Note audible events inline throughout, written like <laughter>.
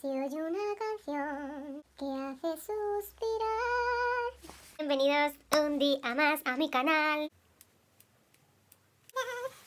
Si oye una canción que hace suspirar. Bienvenidos un día más a mi canal.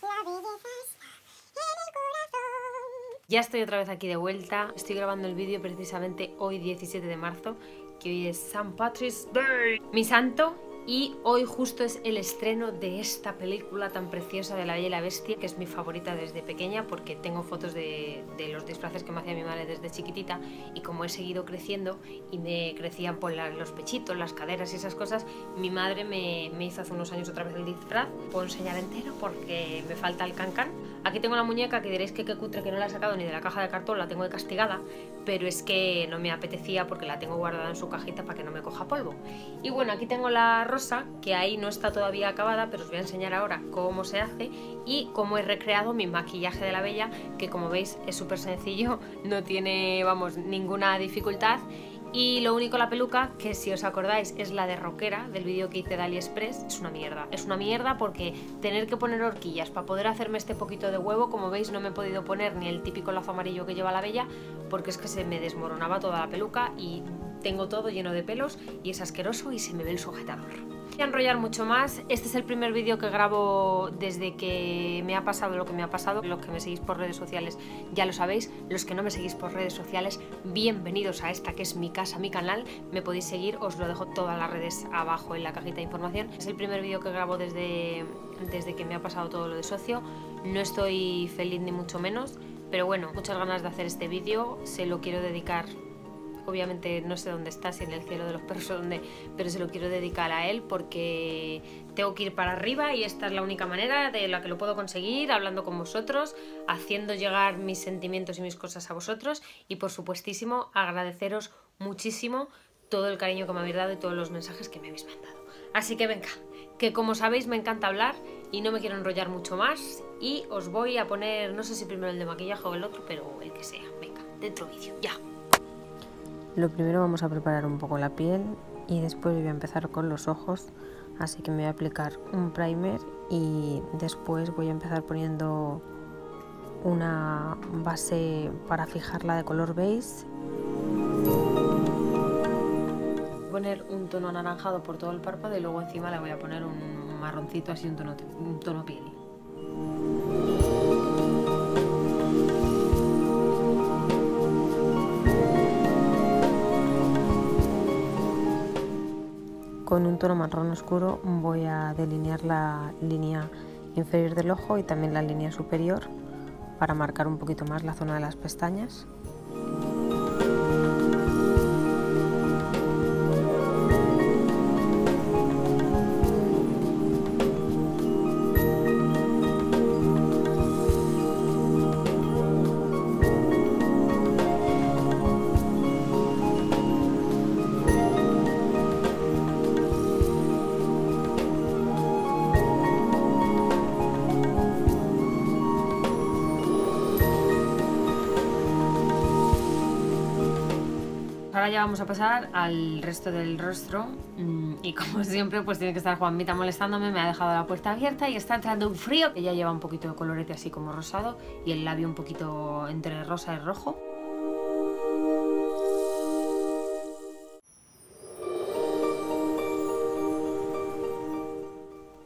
La belleza está en el corazón. Ya estoy otra vez aquí de vuelta. Estoy grabando el vídeo precisamente hoy 17 de marzo, que hoy es St. Patrick's Day. Mi santo y hoy justo es el estreno de esta película tan preciosa de La Bella y la Bestia, que es mi favorita desde pequeña porque tengo fotos de, de los disfraces que me hacía mi madre desde chiquitita y como he seguido creciendo y me crecían por la- los pechitos, las caderas y esas cosas, mi madre me, me hizo hace unos años otra vez el disfraz. Puedo enseñar entero porque me falta el cancán. Aquí tengo la muñeca que diréis que qué cutre que no la he sacado ni de la caja de cartón, la tengo de castigada, pero es que no me apetecía porque la tengo guardada en su cajita para que no me coja polvo. Y bueno, aquí tengo la rosa, que ahí no está todavía acabada, pero os voy a enseñar ahora cómo se hace y cómo he recreado mi maquillaje de la bella, que como veis es súper sencillo, <laughs> no tiene, vamos, ninguna dificultad. Y lo único la peluca, que si os acordáis es la de rockera del vídeo que hice de AliExpress, es una mierda. Es una mierda porque tener que poner horquillas para poder hacerme este poquito de huevo, como veis no me he podido poner ni el típico lazo amarillo que lleva la bella, porque es que se me desmoronaba toda la peluca y tengo todo lleno de pelos y es asqueroso y se me ve el sujetador. Voy a enrollar mucho más, este es el primer vídeo que grabo desde que me ha pasado lo que me ha pasado. Los que me seguís por redes sociales ya lo sabéis, los que no me seguís por redes sociales, bienvenidos a esta que es mi casa, mi canal. Me podéis seguir, os lo dejo todas las redes abajo en la cajita de información. Es el primer vídeo que grabo desde, desde que me ha pasado todo lo de socio. No estoy feliz ni mucho menos, pero bueno, muchas ganas de hacer este vídeo, se lo quiero dedicar obviamente no sé dónde está, si en el cielo de los perros o dónde, pero se lo quiero dedicar a él porque tengo que ir para arriba y esta es la única manera de la que lo puedo conseguir, hablando con vosotros, haciendo llegar mis sentimientos y mis cosas a vosotros y por supuestísimo agradeceros muchísimo todo el cariño que me habéis dado y todos los mensajes que me habéis mandado. Así que venga, que como sabéis me encanta hablar y no me quiero enrollar mucho más y os voy a poner, no sé si primero el de maquillaje o el otro, pero el que sea. Venga, dentro vídeo, ya. Lo primero vamos a preparar un poco la piel y después voy a empezar con los ojos, así que me voy a aplicar un primer y después voy a empezar poniendo una base para fijarla de color beige. Voy a poner un tono anaranjado por todo el párpado y luego encima le voy a poner un marroncito así, un tono, un tono piel. Con un tono marrón oscuro voy a delinear la línea inferior del ojo y también la línea superior para marcar un poquito más la zona de las pestañas. Ahora ya vamos a pasar al resto del rostro mm, y como <laughs> siempre pues tiene que estar Juanmita molestándome, me ha dejado la puerta abierta y está entrando un frío que ya lleva un poquito de colorete así como rosado y el labio un poquito entre rosa y rojo.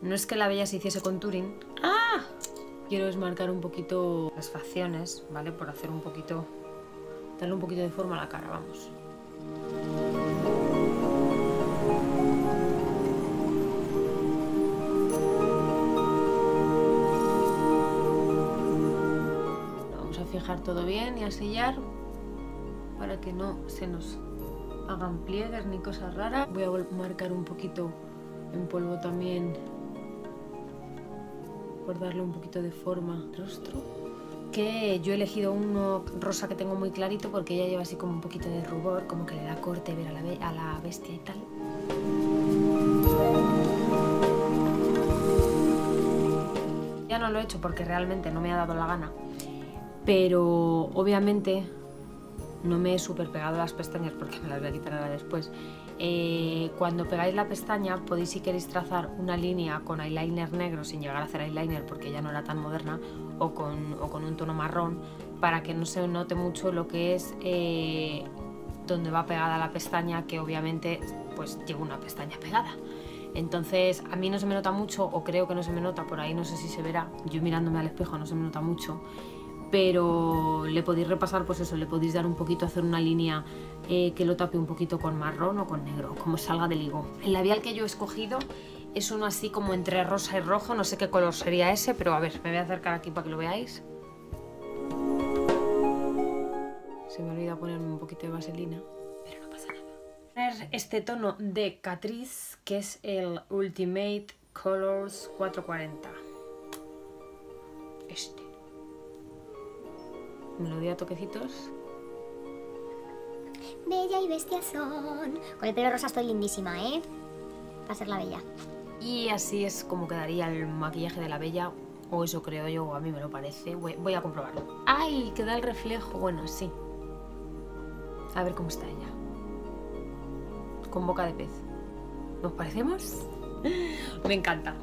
No es que la bella se hiciese contouring. ¡Ah! Quiero esmarcar un poquito las facciones, ¿vale? Por hacer un poquito... Darle un poquito de forma a la cara, vamos. Todo bien y a sellar para que no se nos hagan pliegues ni cosas raras. Voy a marcar un poquito en polvo también por darle un poquito de forma al rostro. Que yo he elegido uno rosa que tengo muy clarito porque ella lleva así como un poquito de rubor, como que le da corte ver a la, a la bestia y tal. Ya no lo he hecho porque realmente no me ha dado la gana, pero obviamente no me he super pegado las pestañas porque me las voy a quitar ahora después. Eh, cuando pegáis la pestaña podéis si queréis trazar una línea con eyeliner negro sin llegar a hacer eyeliner porque ya no era tan moderna o con, un tono marrón para que no se note mucho lo que es eh, donde va pegada la pestaña, que obviamente pues llevo una pestaña pegada. Entonces a mí no se me nota mucho, o creo que no se me nota, por ahí no sé si se verá, yo mirándome al espejo no se me nota mucho, pero le podéis repasar, pues eso, le podéis dar un poquito, hacer una línea eh, que lo tape un poquito con marrón o con negro, como salga del higo. El labial que yo he escogido es uno así como entre rosa y rojo, no sé qué color sería ese, pero a ver, me voy a acercar aquí para que lo veáis. Se me olvida ponerme un poquito de vaselina, pero no pasa nada. Este tono de Catrice, que es el Ultimate Colors 440. Este. Me lo doy a toquecitos. Bella y bestia son. Con el pelo rosa estoy lindísima, ¿eh? Para ser la bella. Y así es como quedaría el maquillaje de la bella. O eso creo yo, o a mí me lo parece. Voy, voy a comprobarlo. ¡Ay! Queda el reflejo. Bueno, sí. A ver cómo está ella. Con boca de pez. ¿Nos parecemos? <laughs> Me encanta.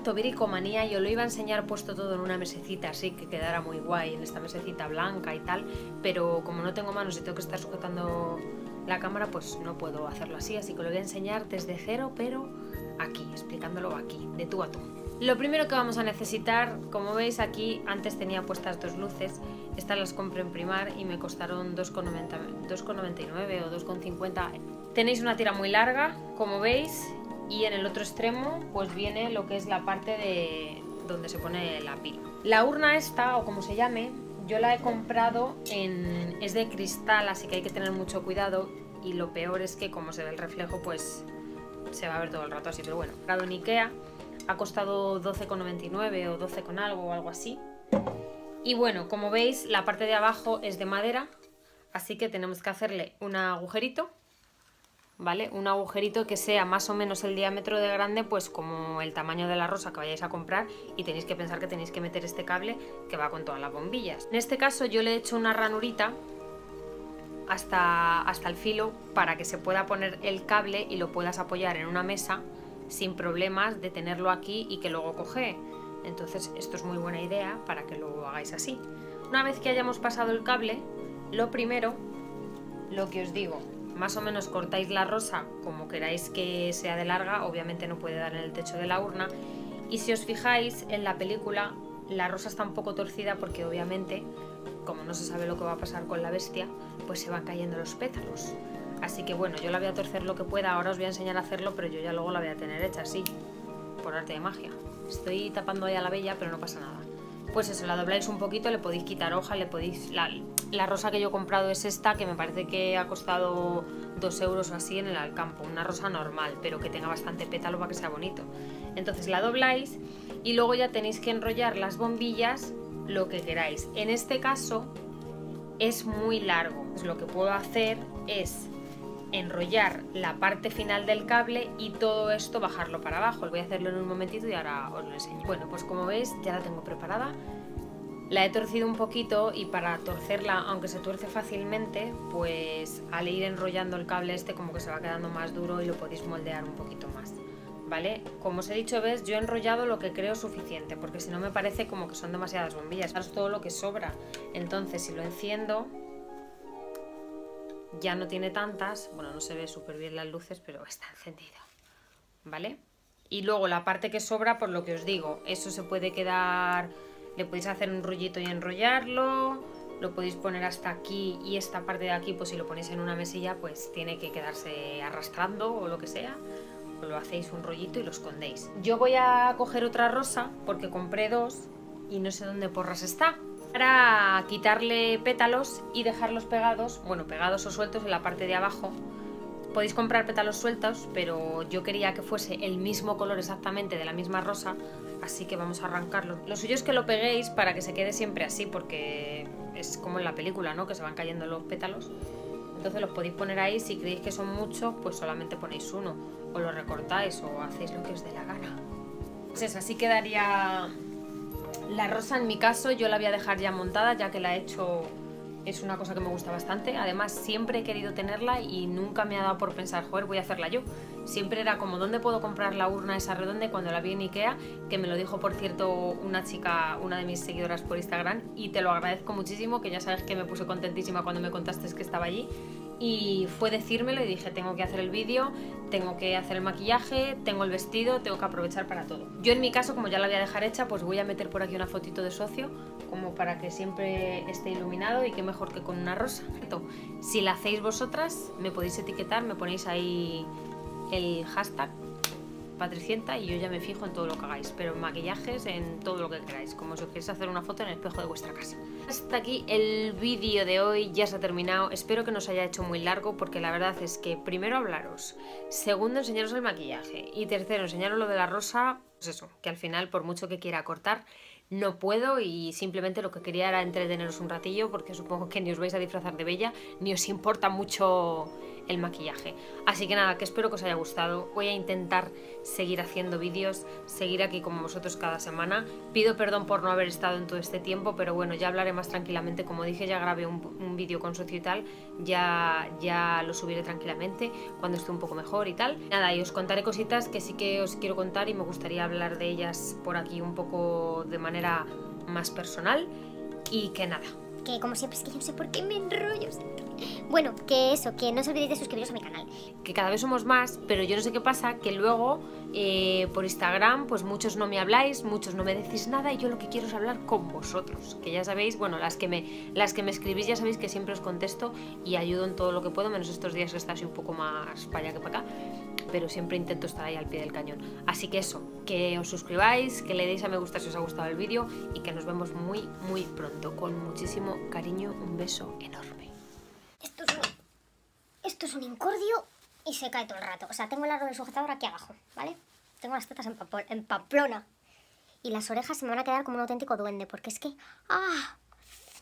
Momento viricomanía. Yo lo iba a enseñar puesto todo en una mesecita así que quedara muy guay en esta mesecita blanca y tal. Pero como no tengo manos y tengo que estar sujetando la cámara, pues no puedo hacerlo así. Así que lo voy a enseñar desde cero, pero aquí, explicándolo aquí, de tú a tú. Lo primero que vamos a necesitar, como veis aquí, antes tenía puestas dos luces, estas las compré en Primar y me costaron 2,90 2,99 o 2,50. Tenéis una tira muy larga, como veis, y en el otro extremo pues viene lo que es la parte de donde se pone la pila. La urna esta, o como se llame, yo la he comprado en... es de cristal, así que hay que tener mucho cuidado y lo peor es que como se ve el reflejo pues se va a ver todo el rato así, pero bueno, comprado en Ikea ha costado 12,99 o 12 con algo o algo así. Y bueno, como veis, la parte de abajo es de madera, así que tenemos que hacerle un agujerito, ¿vale? Un agujerito que sea más o menos el diámetro de grande, pues como el tamaño de la rosa que vayáis a comprar y tenéis que pensar que tenéis que meter este cable que va con todas las bombillas. En este caso yo le he hecho una ranurita hasta, hasta el filo para que se pueda poner el cable y lo puedas apoyar en una mesa sin problemas de tenerlo aquí y que luego coge. Entonces esto es muy buena idea para que lo hagáis así. Una vez que hayamos pasado el cable, lo primero, lo que os digo, más o menos cortáis la rosa como queráis que sea de larga, obviamente no puede dar en el techo de la urna. Y si os fijáis en la película, la rosa está un poco torcida porque obviamente, como no se sabe lo que va a pasar con la bestia, pues se van cayendo los pétalos. Así que bueno, yo la voy a torcer lo que pueda, ahora os voy a enseñar a hacerlo, pero yo ya luego la voy a tener hecha así, por arte de magia. Estoy tapando ahí a la bella, pero no pasa nada. Pues eso, la dobláis un poquito, le podéis quitar hoja, le podéis... La, rosa que yo he comprado es esta, que me parece que ha costado 2 euros o así en el Alcampo. Una rosa normal, pero que tenga bastante pétalo para que sea bonito. Entonces la dobláis y luego ya tenéis que enrollar las bombillas lo que queráis. En este caso es muy largo. Lo que puedo hacer es enrollar la parte final del cable y todo esto bajarlo para abajo. Voy a hacerlo en un momentito y ahora os lo enseño. Bueno, pues como veis ya la tengo preparada. La he torcido un poquito y para torcerla, aunque se tuerce fácilmente, pues al ir enrollando el cable este como que se va quedando más duro y lo podéis moldear un poquito más. ¿Vale? Como os he dicho, ves, yo he enrollado lo que creo suficiente, porque si no me parece como que son demasiadas bombillas. Es todo lo que sobra. Entonces, si lo enciendo, ya no tiene tantas, bueno, no se ve súper bien las luces, pero está encendido, ¿vale? Y luego la parte que sobra, por lo que os digo, eso se puede quedar, le podéis hacer un rollito y enrollarlo, lo podéis poner hasta aquí y esta parte de aquí, pues si lo ponéis en una mesilla, pues tiene que quedarse arrastrando o lo que sea, lo hacéis un rollito y lo escondéis. Yo voy a coger otra rosa porque compré dos y no sé dónde porras está, para quitarle pétalos y dejarlos pegados, bueno, pegados o sueltos en la parte de abajo. Podéis comprar pétalos sueltos, pero yo quería que fuese el mismo color exactamente de la misma rosa, así que vamos a arrancarlo. Lo suyo es que lo peguéis para que se quede siempre así, porque es como en la película, ¿no? Que se van cayendo los pétalos. Entonces los podéis poner ahí, si creéis que son muchos, pues solamente ponéis uno. o lo recortáis o hacéis lo que os dé la gana. Pues eso, así quedaría la rosa en mi caso, yo la voy a dejar ya montada ya que la he hecho es una cosa que me gusta bastante. Además, siempre he querido tenerla y nunca me ha dado por pensar, joder, voy a hacerla yo. Siempre era como, ¿dónde puedo comprar la urna esa redonda? Cuando la vi en Ikea, que me lo dijo, por cierto, una chica, una de mis seguidoras por Instagram, y te lo agradezco muchísimo, que ya sabes que me puse contentísima cuando me contaste que estaba allí y fue decírmelo y dije, tengo que hacer el vídeo, tengo que hacer el maquillaje, tengo el vestido, tengo que aprovechar para todo. Yo en mi caso, como ya la voy a dejar hecha, pues voy a meter por aquí una fotito de socio, como para que siempre esté iluminado y que mejor que con una rosa. Si la hacéis vosotras, me podéis etiquetar, me ponéis ahí el hashtag Patricienta y yo ya me fijo en todo lo que hagáis, pero en maquillajes, en todo lo que queráis, como si os queréis hacer una foto en el espejo de vuestra casa. Hasta aquí el vídeo de hoy, ya se ha terminado, espero que no os haya hecho muy largo porque la verdad es que primero hablaros, segundo enseñaros el maquillaje y tercero enseñaros lo de la rosa, pues eso, que al final por mucho que quiera cortar, no puedo y simplemente lo que quería era entreteneros un ratillo porque supongo que ni os vais a disfrazar de bella ni os importa mucho el maquillaje. Así que nada, que espero que os haya gustado. Voy a intentar seguir haciendo vídeos, seguir aquí como vosotros cada semana. Pido perdón por no haber estado en todo este tiempo, pero bueno, ya hablaré más tranquilamente. Como dije, ya grabé un, vídeo con socio y tal, ya, ya lo subiré tranquilamente cuando esté un poco mejor y tal. Nada, y os contaré cositas que sí que os quiero contar y me gustaría hablar de ellas por aquí un poco de manera más personal. Y que nada. Que como siempre es que yo no sé por qué me enrollo. Bueno, que eso, que no os olvidéis de suscribiros a mi canal. Que cada vez somos más, pero yo no sé qué pasa, que luego eh, por Instagram, pues muchos no me habláis, muchos no me decís nada y yo lo que quiero es hablar con vosotros. Que ya sabéis, bueno, las que me, las que me escribís ya sabéis que siempre os contesto y ayudo en todo lo que puedo, menos estos días que está así un poco más para allá que para acá pero siempre intento estar ahí al pie del cañón. Así que eso, que os suscribáis, que le deis a me gusta si os ha gustado el vídeo y que nos vemos muy, muy pronto. Con muchísimo cariño, un beso enorme. Esto es un, esto es un incordio y se cae todo el rato. O sea, tengo el del sujetador aquí abajo, ¿vale? Tengo las tetas en, en Pamplona. Y las orejas se me van a quedar como un auténtico duende, porque es que... ¡Ah!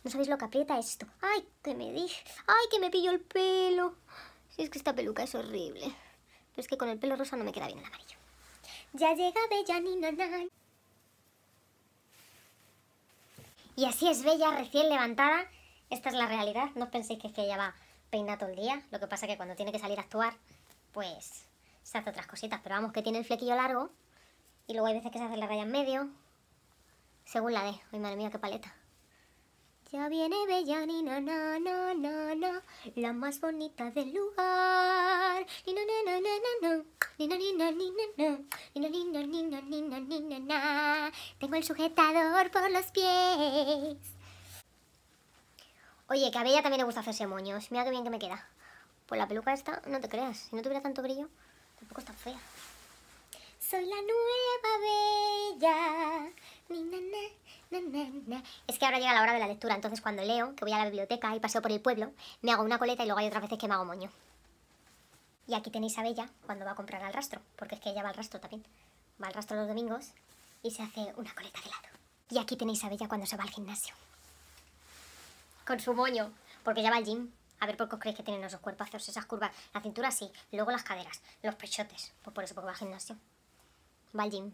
No sabéis lo que aprieta esto. ¡Ay, que me dije! ¡Ay, que me pillo el pelo! Si es que esta peluca es horrible. Pero es que con el pelo rosa no me queda bien el amarillo. Ya llega Bella Nina Y así es Bella, recién levantada, esta es la realidad, no penséis que, que ella va peinada todo el día, lo que pasa es que cuando tiene que salir a actuar, pues se hace otras cositas, pero vamos que tiene el flequillo largo y luego hay veces que se hace la raya en medio, según la de, ay madre mía qué paleta. Ya viene Bella, ni na na na na na, la más bonita del lugar. Ni na na na na na, ni ni ni ni. Tengo el sujetador por los pies. Oye, que a Bella también le gusta hacerse moños. Mira qué bien que me queda. Pues la peluca esta, no te creas. Si no tuviera tanto brillo, tampoco es tan fea. Soy la nueva Bella. Ni, na, na, na, es que ahora llega la hora de la lectura. Entonces cuando leo, que voy a la biblioteca y paseo por el pueblo, me hago una coleta y luego hay otras veces que me hago moño. Y aquí tenéis a Bella cuando va a comprar al rastro. Porque es que ella va al rastro también. Va al rastro los domingos y se hace una coleta de lado. Y aquí tenéis a Bella cuando se va al gimnasio con su moño, porque ya va al gym. A ver por qué os creéis que tienen esos cuerpazos, esas curvas. La cintura sí, luego las caderas, los pechotes. Pues por eso, porque va al gimnasio. Va al gym.